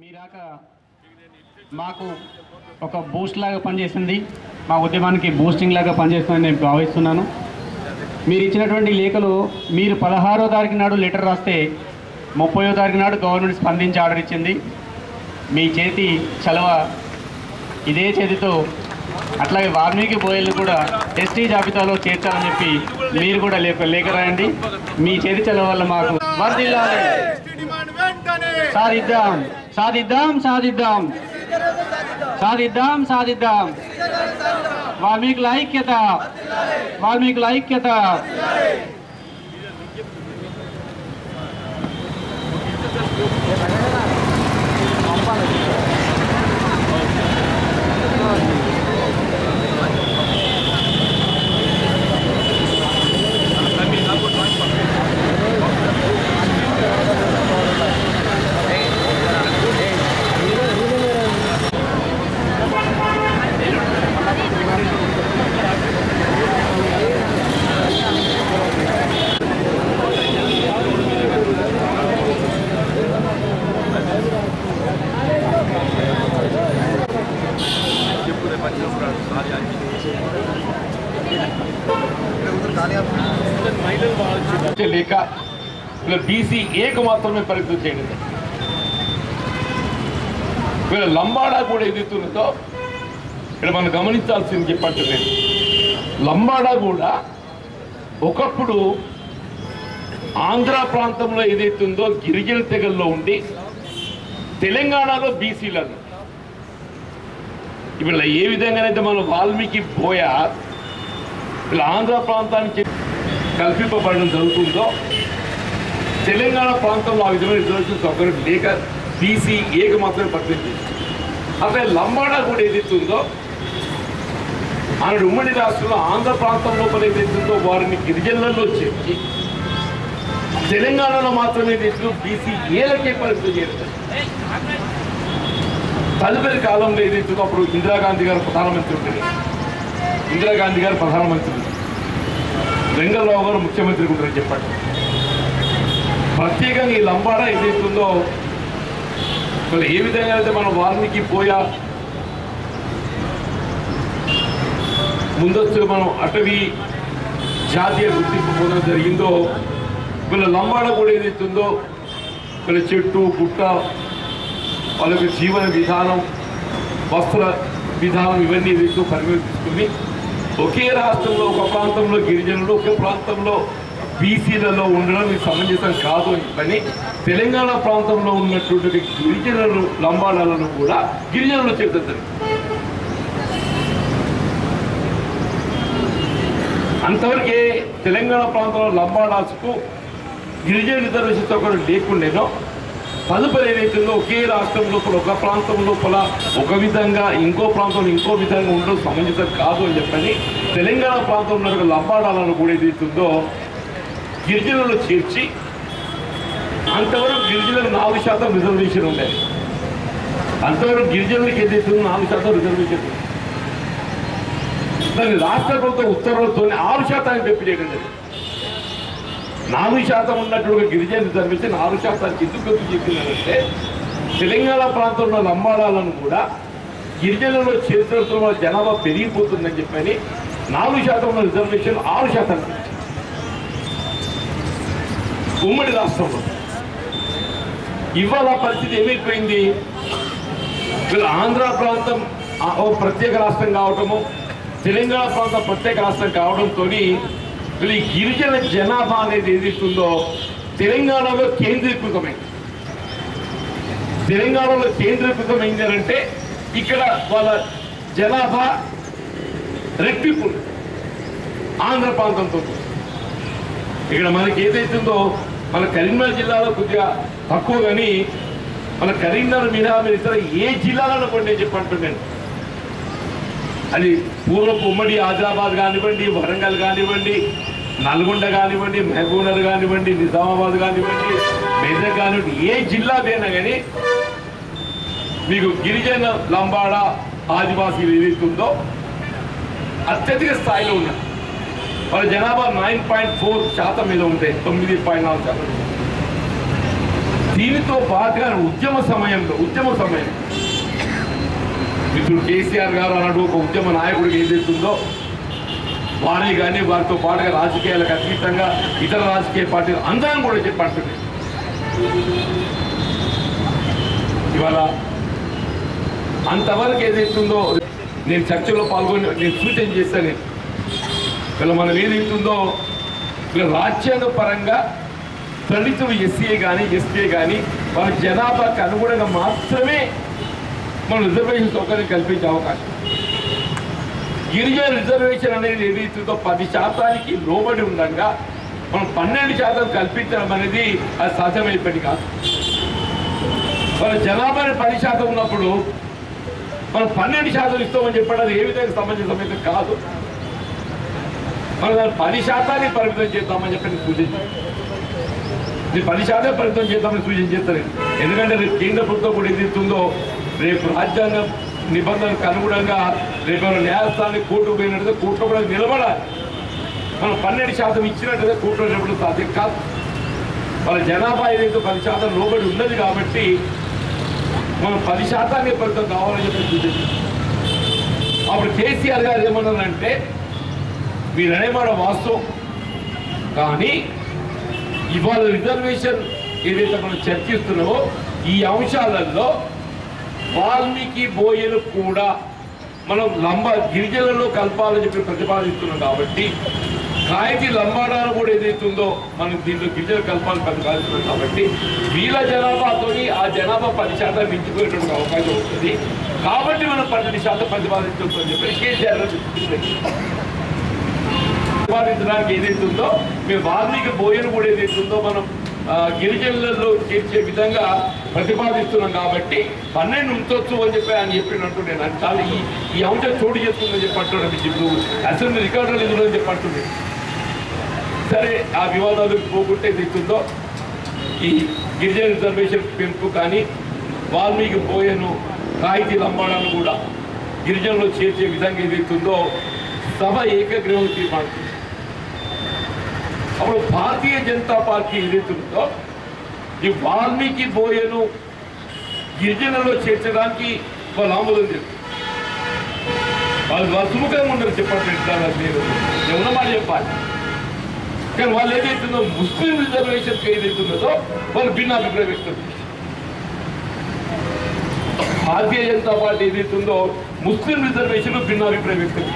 మీరాక మాకు ఒక బూస్ట్ లాగా పనిచేసింది. మా ఉద్యమానికి బూస్టింగ్ లాగా పనిచేస్తుందని నేను భావిస్తున్నాను. మీరు ఇచ్చినటువంటి లేఖలు మీరు పదహారో తారీఖు నాడు లెటర్ రాస్తే ముప్పయో తారీఖు నాడు గవర్నమెంట్ స్పందించి ఆర్డర్ ఇచ్చింది. మీ చేతి చలవ ఇదే చేతితో అట్లాగే వాల్మీకి బోయలు కూడా ఎస్టీ జాబితాలో చేర్చాలని చెప్పి మీరు కూడా లేఖ లేఖ రాయండి. మీ చేతి చలవ వల్ల మాకు వర్ధిల్లాలి. డిమాండ్ వెంటనే. సాధిద్దాం సాధిద్దాం సాధిద్దాం సాధిద్దాం సాధిద్దాం వాల్మీకుల ఐక్యత వాల్మీకుల ఐక్యత లేక వీళ్ళ బీసీ ఏకు మాత్రమే పరిమితం చేయడం వీళ్ళ లంబాడా కూడా ఏదైతున్నదో ఇక్కడ మనం గమనించాల్సింది చెప్పంటే నేను. లంబాడా కూడా ఒకప్పుడు ఆంధ్ర ప్రాంతంలో ఏదైతుందో గిరిజన తెగల్లో ఉండి తెలంగాణలో బీసీలను ఇవాళ ఏ విధంగానైతే మనం వాల్మీకి పోయా ఇలా ఆంధ్ర ప్రాంతానికి కల్పింపబడడం జరుగుతుందో తెలంగాణ ప్రాంతంలో ఆ విధమైన రిజర్వేషన్ సౌకర్యం లేక బీసీ ఏక మాత్రమే పరిస్థితి అసలు లంబాడా కూడా ఏదైతుందో ఆనాడు ఉమ్మడి రాష్ట్రంలో ఆంధ్ర ప్రాంతం లోపల ఏదైతుందో వారిని గిరిజనులలో చేర్చి తెలంగాణలో మాత్రమే ఏదైతుందో బీసీ ఏలకే పరిస్థితి చేస్తారు తదుపరి కాలంలో ఏదైతుందో అప్పుడు ఇందిరాగాంధీ గారు ప్రధానమంత్రి ఉంటుంది ఇందిరాగాంధీ గారు ప్రధానమంత్రి ఉంది. గారు ముఖ్యమంత్రి ఉంటారని చెప్పాడు ప్రత్యేకంగా ఈ లంబాడా ఏదైతుందో మరి ఏ విధంగా అయితే మనం వాల్మీకి పోయా ముందస్తు మనం అటవీ జాతీయ గుర్తింపు పొందడం జరిగిందో వీళ్ళ లంబాడ కూడా ఏదైతుందో వీళ్ళ చెట్టు గుట్ట వాళ్ళ జీవన విధానం వస్త్ర విధానం ఇవన్నీ ఏదైతే పరిగణలోకి తీసుకుని ఒకే రాష్ట్రంలో ఒక ప్రాంతంలో గిరిజనులు ఒక ప్రాంతంలో బీసీలలో ఉండడం ఇది సమంజసం కాదు అని తెలంగాణ ప్రాంతంలో ఉన్నటువంటి గిరిజనులు లంబాడాలను కూడా గిరిజనులు చేరుతారు అంతవరకే తెలంగాణ ప్రాంతంలో లంబాడాసుకు గిరిజన రిజర్వేషన్తో కూడా లేకుండేనో తదుపరి ఏదైతుందో ఒకే రాష్ట్రం లోపల ఒక ప్రాంతం లోపల ఒక విధంగా ఇంకో ప్రాంతంలో ఇంకో విధంగా ఉండడం సమంజసం కాదు అని చెప్పని తెలంగాణ ప్రాంతంలో లంబాడాలను కూడా ఏదైతుందో గిరిజనులు చేర్చి అంతవరకు గిరిజనులకు నాలుగు శాతం రిజర్వేషన్ ఉండేది అంతవరకు గిరిజనులకు ఏదైతుందో నాలుగు శాతం రిజర్వేషన్ ఉంది. దాన్ని రాష్ట్ర ప్రభుత్వ ఉత్తర్వులతో ఆరు శాతానికి పెంపు చేయడం జరిగింది నాలుగు శాతం ఉన్నటువంటి గిరిజనులు రిజర్వేషన్ నాలుగు శాతానికి ఎందుకు గొప్ప చెప్తున్నారంటే తెలంగాణ ప్రాంతంలో లంబాడాలను కూడా గిరిజనులు చేతులతో జనాభా పెరిగిపోతుందని చెప్పని నాలుగు శాతం ఉన్న రిజర్వేషన్ ఆరు శాతం. ఉమ్మడి రాష్ట్రంలో. ఇవాళ పరిస్థితి ఏమైపోయింది? వీళ్ళు ఆంధ్ర ప్రాంతం ఓ ప్రత్యేక రాష్ట్రం కావటము తెలంగాణ ప్రాంతం ప్రత్యేక రాష్ట్రం కావడంతో వీళ్ళు ఈ గిరిజన జనాభా అనేది ఏదిస్తుందో తెలంగాణలో కేంద్రీకృతమైంది. తెలంగాణలో కేంద్రీకృతమైంది అంటే ఇక్కడ వాళ్ళ జనాభా రెట్టింపు ఆంధ్ర ప్రాంతంతో ఇక్కడ మనకి ఏదైతుందో మన కరీంనగర్ జిల్లాలో కొద్దిగా తక్కువ కానీ మన కరీంనగర్ మీద మీరు ఇతర ఏ జిల్లాలలో కొన్ని చెప్పంటున్నాను. అది పూర్వపు ఉమ్మడి ఆదిలాబాద్ కానివ్వండి వరంగల్ కానివ్వండి నల్గొండ కానివ్వండి మహబూబ్నగర్ కానివ్వండి నిజామాబాద్ కానివ్వండి మెదక్ కానివ్వండి ఏ జిల్లా పోయినా కానీ మీకు గిరిజన లంబాడ ఆదివాసీలు ఏదైతుందో అత్యధిక స్థాయిలో ఉన్నారు వాళ్ళ జనాభా నైన్ పాయింట్ ఫోర్ శాతం మీద ఉంటే తొమ్మిది పాయింట్ నాలుగు శాతం. దీనితో పాటుగా ఉద్యమ సమయంలో ఉద్యమ సమయం. ఇప్పుడు కేసీఆర్ గారు అన్నట్టు ఒక ఉద్యమ నాయకుడికి ఏదైతుందో వారే కానీ వారితో పాటుగా రాజకీయాలకు అతీతంగా ఇతర రాజకీయ పార్టీలు అందరం కూడా చెప్పంటుంది ఇవాళ అంతవరకు ఏదైతుందో నేను చర్చలో పాల్గొని నేను సూచన చేస్తాను ఇలా మనం ఏదైతుందో ఇలా రాజ్యాంగ పరంగా దళితులు ఎస్సీఏ కానీ ఎస్టీఏ కానీ వాళ్ళ జనాభాకు అనుగుణంగా మాత్రమే మనం రిజర్వేషన్ సౌకర్యం కల్పించే అవకాశం. గిరిజన రిజర్వేషన్ అనేది ఏదైతుందో పది శాతానికి లోబడి ఉండగా మనం పన్నెండు శాతం కల్పించడం అనేది అది సాధ్యమైపోయింది కాదు. మన జనాభా పది శాతం ఉన్నప్పుడు మనం పన్నెండు శాతం ఇస్తామని చెప్పడం అది ఏ విధంగా సంబంధించిన కాదు. మనం దాన్ని పది శాతాన్ని పరిమితం చేద్దామని చెప్పి నేను సూచించాను. ఇది పది శాతం పరిమితం చేద్దామని సూచన చేస్తాను ఎందుకంటే రేపు కేంద్ర ప్రభుత్వం కూడా ఏది ఇస్తుందో రేపు రాజ్యాంగం నిబంధనలకు అనుగుణంగా రేపు న్యాయస్థానానికి కోర్టు పోయినట్టుగా కోర్టులో కూడా నిలబడాలి. మనం పన్నెండు శాతం ఇచ్చినట్టుగా కోర్టులో నిలబడడం సాధ్యం కాదు. వాళ్ళ జనాభా ఏదైతే పది శాతం లోబడి ఉన్నది కాబట్టి మనం పది శాతానికి పరిమితం కావాలని చెప్పి అప్పుడు కేసీఆర్ గారు ఏమన్నారంటే మీరు మన వాస్తవం. కానీ ఇవాళ రిజర్వేషన్ ఏదైతే మనం చర్చిస్తున్నామో ఈ అంశాలలో వాల్మీకి బోయలు కూడా మనం లంబ గిరిజనులలో కలపాలని చెప్పి ప్రతిపాదిస్తున్నాం కాబట్టి కాయతి లంబాడాలు కూడా ఏదైతుందో మనం దీంట్లో గిరిజన కలపాలని ప్రతిపాదిస్తున్నాం కాబట్టి వీళ్ళ జనాభాతోని ఆ జనాభా పది శాతం మించిపోయేటువంటి అవకాశం ఉంటుంది. కాబట్టి మనం పన్నెండు శాతం ప్రతిపాదించొచ్చని చెప్పి కేసీఆర్ ప్రతిపాదించడానికి ఏదైతుందో మేము వాల్మీకి బోయలు కూడా ఏదైతుందో మనం గిరిజనులలో చేర్చే విధంగా ప్రతిపాదిస్తున్నాం కాబట్టి పన్నెండు ఉంచవచ్చు అని చెప్పి ఆయన చెప్పినట్టు నేను అంటాను ఈ ఈ అంశం చోటు చేస్తుందని చెప్పి అంటున్నాడు మీకు ఇప్పుడు అసెంబ్లీ రికార్డులు ఎదురని చెప్పి అంటుంది సరే ఆ వివాదాలు పోకుంటే తెచ్చుందో ఈ గిరిజన రిజర్వేషన్ పెంపు కానీ వాల్మీకి పోయేను రాయితీ లంబాడాలు కూడా గిరిజనులు చేర్చే విధంగా ఏదైతుందో సభ ఏకగ్రీవం తీర్మానం అప్పుడు భారతీయ జనతా పార్టీ ఏదైతుందో ఈ వాల్మీకి బోయను గిరిజనుల్లో చేర్చడానికి వాళ్ళు ఆమోదం చేస్తారు వాళ్ళు వాళ్ళు సుముఖంగా ఉండరు చెప్పండి నేను నేను ఉన్నమాట చెప్పాలి. కానీ వాళ్ళు ఏదైతుందో ముస్లిం రిజర్వేషన్ ఏదైతున్నదో వాళ్ళు భిన్నాభిప్రాయం వ్యక్తం భారతీయ జనతా పార్టీ ఏదైతుందో ముస్లిం రిజర్వేషన్ భిన్నాభిప్రాయం వ్యక్తం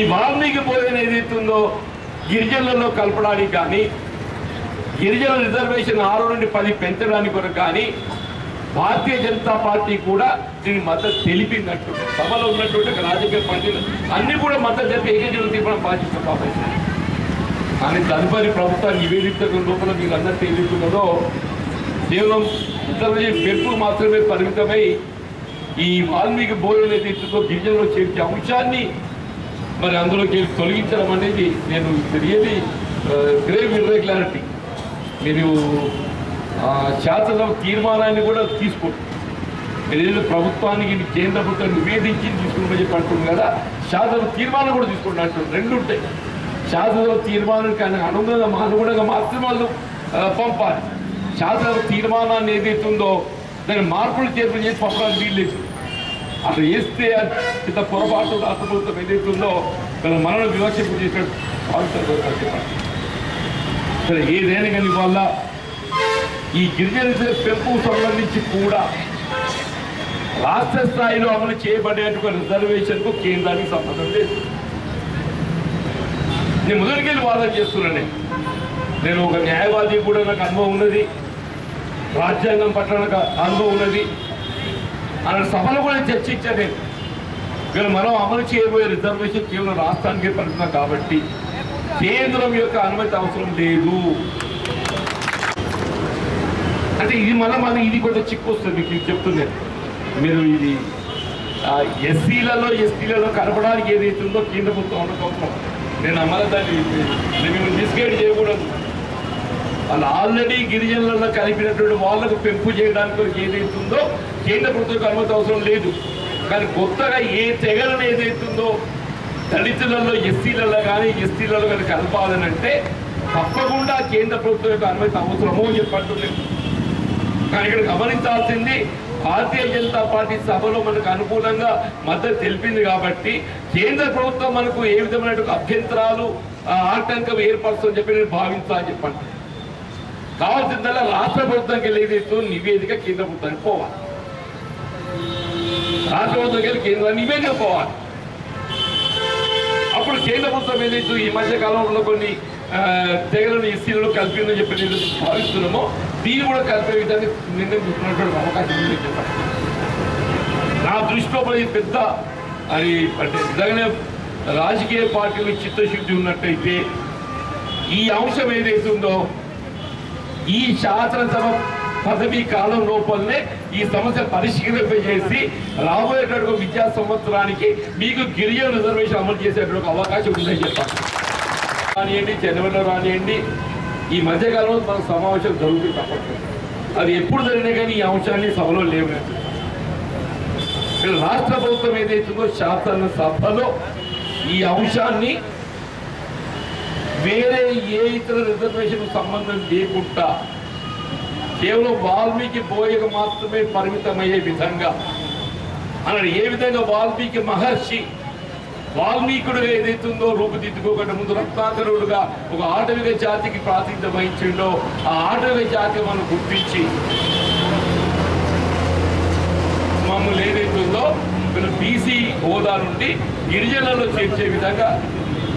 ఈ వాల్మీకి భోజనం ఏదైతుందో గిరిజనులలో కలపడానికి కానీ గిరిజన రిజర్వేషన్ ఆరు నుండి పది పెంచడానికి కొరకు కానీ భారతీయ జనతా పార్టీ కూడా దీని మద్దతు తెలిపినట్టు సభలో ఉన్నటువంటి రాజకీయ పార్టీలు అన్ని కూడా మద్దతు తెలిపి ఏకజీవులు తీర్మానం పాటిస్తాం పాపం కానీ తదుపరి ప్రభుత్వాన్ని నివేదించడం లోపల మీరు అందరూ తెలియకున్నదో కేవలం రిజర్వేషన్ పెంపు మాత్రమే పరిమితమై ఈ వాల్మీకి భోజనం ఏదైతుందో గిరిజనలో చేర్చే అంశాన్ని మరి అందులోకి తొలగించడం అనేది నేను రియలీ గ్రేవ్ ఇర్రెగ్యులారిటీ మీరు శాసనం తీర్మానాన్ని కూడా తీసుకోండి మీరు ప్రభుత్వానికి కేంద్ర ప్రభుత్వం నివేదించి తీసుకుంటామని చెప్పి అంటుంది కదా శాసన తీర్మానం కూడా తీసుకోండి అంటుంది రెండు ఉంటాయి. శాసనసభ తీర్మానానికి కానీ అనుగుణంగా అనుగుణంగా మాత్రమే వాళ్ళు పంపాలి. శాసనసభ తీర్మానాన్ని ఏదైతే ఉందో దాని మార్పులు చేర్పులు చేసి పంపడానికి వీల్లేదు అట్లా వేస్తే ఇంత పొరపాటు రాష్ట్ర ప్రభుత్వం ఏదైతే ఉందో తన మనలో వివక్షింపు చేసినట్టు భావిస్తారు చెప్పండి సరే ఏదైనా కానీ వల్ల ఈ గిరిజన పెంపు సంబంధించి కూడా రాష్ట్ర స్థాయిలో అమలు చేయబడేటువంటి రిజర్వేషన్కు కేంద్రానికి సంబంధం లేదు. నేను మొదటికెళ్ళి వాదన చేస్తున్నాను. నేను ఒక న్యాయవాది కూడా నాకు అనుభవం ఉన్నది. రాజ్యాంగం పట్ల నాకు అనుభవం ఉన్నది. అలాంటి సభలు కూడా చర్చించాను నేను మనం అమలు చేయబోయే రిజర్వేషన్ కేవలం రాష్ట్రానికే పరిమితం కాబట్టి కేంద్రం యొక్క అనుమతి అవసరం లేదు. అంటే ఇది మళ్ళీ మన ఇది కూడా చిక్కు వస్తుంది మీకు ఇది చెప్తున్నాను మీరు ఇది ఎస్సీలలో ఎస్టీలలో కలపడానికి ఏదైతుందో ఉందో కేంద్ర ప్రభుత్వం ఉండకపోవడం నేను అమలు దాన్ని నేను మిమ్మల్ని మిస్గైడ్ చేయకూడదు. వాళ్ళు ఆల్రెడీ గిరిజనులలో కలిపినటువంటి వాళ్ళకు పెంపు చేయడానికి ఏదైతుందో కేంద్ర ప్రభుత్వం అనుమతి అవసరం లేదు. కానీ కొత్తగా ఏ తెగలను ఏదైతుందో దళితులలో ఎస్సీలలో కానీ ఎస్టీలలో కానీ కలపాలని అంటే తప్పకుండా కేంద్ర ప్రభుత్వం యొక్క అనుమతి అవసరమో అని కానీ ఇక్కడ గమనించాల్సింది భారతీయ జనతా పార్టీ సభలో మనకు అనుకూలంగా మద్దతు తెలిపింది కాబట్టి కేంద్ర ప్రభుత్వం మనకు ఏ విధమైన అభ్యంతరాలు ఆటంకం ఏర్పరుస్తుందని చెప్పి నేను భావించాలని చెప్పండి. కావాల్సిందల్లా రాష్ట్ర ప్రభుత్వంకి వెళ్ళేది నివేదిక కేంద్ర ప్రభుత్వానికి పోవాలి. రాష్ట్ర ప్రభుత్వంకి వెళ్ళి కేంద్ర నివేదిక పోవాలి. అప్పుడు కేంద్ర ప్రభుత్వం ఏదైతే ఈ మధ్య కాలంలో కొన్ని తెగలను ఎస్సీలను కలిపిందని చెప్పి నేను భావిస్తున్నామో దీన్ని కూడా కలిపే విధాన్ని నిర్ణయం తీసుకున్నటువంటి అవకాశం ఉంది. నా దృష్టిలో మరి ఇది పెద్ద అది అంటే నిజంగానే రాజకీయ పార్టీలు చిత్తశుద్ధి ఉన్నట్టయితే ఈ అంశం ఏదైతే ఉందో ఈ శాసనసభ పదవీ కాలం లోపలనే ఈ సమస్య పరిష్కరింపజేసి రాబోయేటటువంటి విద్యా సంవత్సరానికి మీకు గిరిజన రిజర్వేషన్ అమలు చేసేటువంటి ఒక అవకాశం ఉందని చెప్పాను రానియండి జనవరిలో రానియండి. ఈ మధ్యకాలంలో మన సమావేశం జరుగుతుంది తప్పకుండా. అది ఎప్పుడు జరిగినా కానీ ఈ అంశాన్ని సభలో లేవు. ఇక్కడ రాష్ట్ర ప్రభుత్వం ఏదైతుందో శాసనసభలో ఈ అంశాన్ని వేరే ఏ ఇతర రిజర్వేషన్ సంబంధం లేకుండా కేవలం వాల్మీకి బోయకు మాత్రమే పరిమితమయ్యే విధంగా అన్నాడు. ఏ విధంగా వాల్మీకి మహర్షి వాల్మీకుడుగా ఏదైతుందో రూపుదిద్దుకోకుండా ముందు రత్నాకరుడుగా ఒక ఆటవిక జాతికి ప్రాతినిధ్యం వహించిండో ఆ ఆటవిక జాతి మనం గుర్తించి మమ్మల్ని ఏదైతుందో వీళ్ళు బీసీ హోదా నుండి గిరిజనులలో చేర్చే విధంగా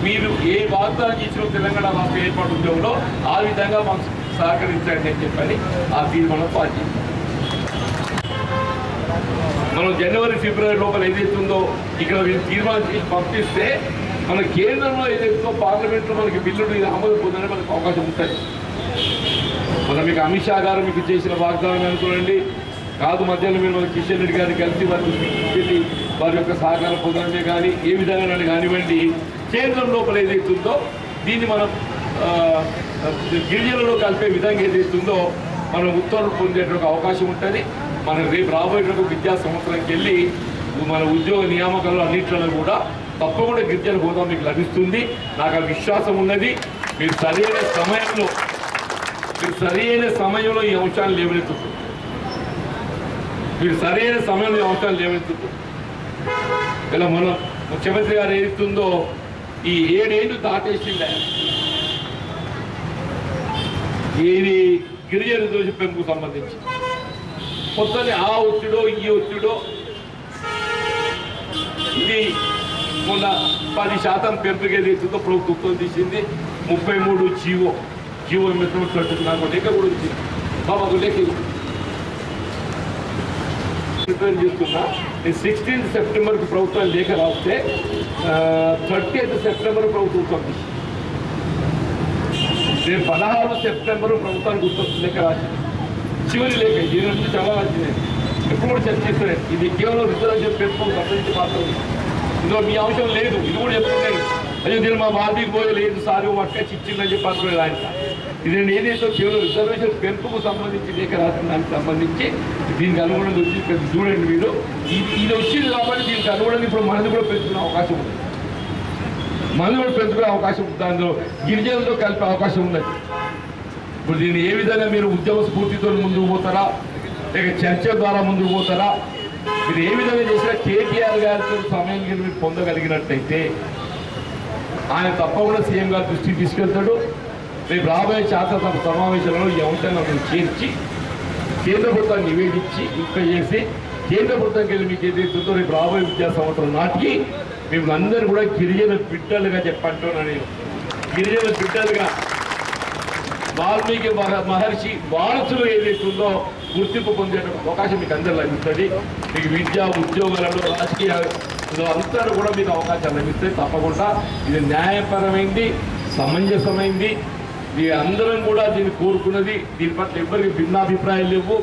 మీరు ఏ వాగ్దానం ఇచ్చినో తెలంగాణ రాష్ట్ర ఏర్పాటు ఉద్యోగంలో ఆ విధంగా మాకు సహకరించండి అని చెప్పని ఆ తీర్మానం పాస్ మనం జనవరి ఫిబ్రవరి లోపల ఏదైతుందో ఇక్కడ వీళ్ళు తీర్మానం చేసి పంపిస్తే మన కేంద్రంలో ఏదైతుందో పార్లమెంట్లో మనకి బిల్లుడు ఇది అమలు పొందడానికి మనకు అవకాశం ఉంటుంది. మన మీకు అమిత్ షా గారు మీకు చేసిన వాగ్దానం అనుకోండి. కాదు మధ్యలో మీరు మన కిషన్ రెడ్డి గారిని కలిసి వారిని వారి యొక్క సహకారం పొందడమే కానీ ఏ విధంగా కానివ్వండి. కేంద్రం లోపల ఏదైతుందో దీన్ని మనం గిరిజనులు కలిపే విధంగా ఏదైతుందో మనం ఉత్తర్వులు పొందేటువంటి అవకాశం ఉంటుంది. మనం రేపు రాబోయేటువంటి విద్యా సంవత్సరానికి వెళ్ళి మన ఉద్యోగ నియామకాలు అన్నింటిలో కూడా తప్పకుండా గిరిజన హోదా మీకు లభిస్తుంది. నాకు ఆ విశ్వాసం ఉన్నది. మీరు సరైన సమయంలో మీరు సరైన సమయంలో ఈ అంశాన్ని లేవనెత్తుతుంది మీరు సరైన సమయంలో ఈ అంశాలు లేవనెత్తుతుంది ఇలా మన ముఖ్యమంత్రి గారు ఏదిస్తుందో ఈ ఏడేళ్ళు దాటేసింది. ఇది ఏది గిరిజన దోష పెంపుకు సంబంధించి. మొత్తం ఆ ఒత్తిడో ఈ ఒత్తిడో. ఇది మొన్న పది శాతం పెంపుగా ఏదైతుందో ప్రభుత్వం తీసింది. ముప్పై మూడు జీవో జీవో మిత్రం నాకు లెక్క కూడా వచ్చింది. బాబాకు లెక్క ప్రిపేర్ చేస్తున్నా ఈ సిక్స్టీన్త్ సెప్టెంబర్కి ప్రభుత్వం లేఖ రాస్తే థర్టీఎత్ సెప్టెంబర్ ప్రభుత్వం పంపించింది నేను పదహారు సెప్టెంబర్ ప్రభుత్వానికి ఉత్తర్వు లేఖ రాసింది చివరి లేఖ ఈ నుంచి చాలా రాసింది ఎప్పుడు కూడా చర్చిస్తున్నాయి ఇది కేవలం రిజర్వేషన్ పెంపు సంబంధించి మాత్రమే. ఇందులో మీ అంశం లేదు. ఇది కూడా చెప్తున్నాయి అయ్యో దీని మా బాధ్యత పోయే లేదు. సార్ మక్క చిచ్చిందని చెప్పి అనుకునేది ఆయన ఇది నేను ఏదైతే కేవలం రిజర్వేషన్ పెంపుకు సంబంధించి లేఖ రాసిన దానికి సంబంధించి దీనికి అనుగుణంగా వచ్చి చూడండి మీరు. ఇది వచ్చింది కాబట్టి దీనికి అనుగుణంగా ఇప్పుడు మనది కూడా పెంచుకునే అవకాశం ఉంది. మనది కూడా పెంచుకునే అవకాశం ఉంది. అందులో గిరిజనులతో కలిపే అవకాశం ఉన్నది. ఇప్పుడు దీన్ని ఏ విధంగా మీరు ఉద్యమ స్ఫూర్తితో ముందుకు పోతారా? లేక చర్చ ద్వారా ముందుకు పోతారా? మీరు ఏ విధంగా చేసినా కేటీఆర్ గారితో సమయం మీరు పొందగలిగినట్టయితే ఆయన తప్పకుండా సీఎం గారి దృష్టికి తీసుకెళ్తాడు. రేపు రాబోయే శాసనసభ సమావేశంలో ఈ అంశాన్ని అతను చేర్చి కేంద్ర ప్రభుత్వాన్ని నివేదించి ఇంకా చేసి కేంద్ర ప్రభుత్వం కలిసి మీకు ఏదైతే రేపు రాబోయే విద్యా సంవత్సరం నాటికి మేము అందరూ కూడా గిరిజన బిడ్డలుగా చెప్పంటున్నా నేను గిరిజన బిడ్డలుగా వాల్మీకి మహర్షి వారసులు ఏదైతుందో గుర్తింపు పొందే అవకాశం మీకు అందరూ లభిస్తుంది. మీకు విద్య ఉద్యోగాలలో రాజకీయాలు అంతా కూడా మీకు అవకాశాలు లభిస్తాయి తప్పకుండా. ఇది న్యాయపరమైంది సమంజసమైంది. మీ అందరం కూడా దీన్ని కోరుకున్నది దీని పట్ల ఎవ్వరికి భిన్నాభిప్రాయాలు లేవు.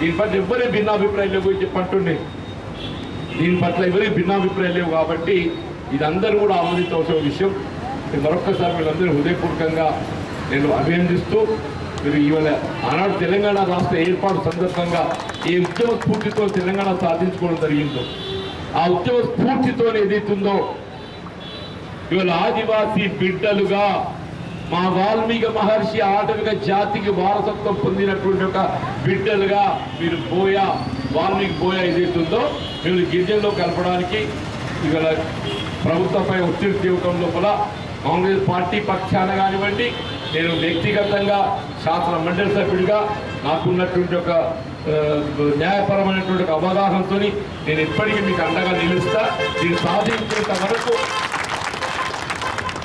దీని పట్ల ఎవ్వరికి భిన్నాభిప్రాయాలు లేవు అని చెప్పంటుండే దీని పట్ల ఎవరికి భిన్నాభిప్రాయాలు లేవు కాబట్టి ఇదందరూ కూడా ఆమోదించవలసిన విషయం. మరొక్కసారి వీళ్ళందరూ హృదయపూర్వకంగా నేను అభినందిస్తూ మీరు ఇవాళ ఆనాడు తెలంగాణ రాష్ట్ర ఏర్పాటు సందర్భంగా ఏ ఉద్యమ స్ఫూర్తితో తెలంగాణ సాధించుకోవడం జరిగిందో ఆ ఉద్యమ స్ఫూర్తితో ఏదైతుందో ఇవాళ ఆదివాసీ బిడ్డలుగా మా వాల్మీకి మహర్షి ఆటవిక జాతికి వారసత్వం పొందినటువంటి ఒక బిడ్డలుగా మీరు బోయా వాల్మీకి బోయా ఏదైతుందో మీరు గిరిజనలో కలపడానికి ఇవాళ ప్రభుత్వంపై ఒత్తిడి తీవ్రం లోపల కాంగ్రెస్ పార్టీ పక్షాన కానివ్వండి నేను వ్యక్తిగతంగా శాసన మండలి సభ్యుడిగా నాకున్నటువంటి ఒక న్యాయపరమైనటువంటి ఒక అవగాహనతో నేను ఎప్పటికీ మీకు అండగా నిలుస్తా. దీన్ని సాధించేంత వరకు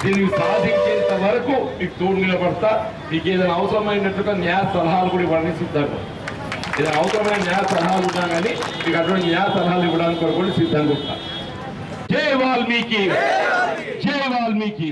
దీనికి సాధించేంత వరకు మీకు తోడు నిలబడతా. మీకు ఏదైనా అవసరమైనట్టుగా న్యాయ సలహాలు కూడా ఇవ్వడానికి సిద్ధంగా ఏదైనా అవసరమైన న్యాయ సలహాలు ఉన్నా కానీ మీకు అటువంటి న్యాయ సలహాలు ఇవ్వడానికి కూడా సిద్ధంగా ఉంటా. జై వాల్మీకి! జై వాల్మీకి!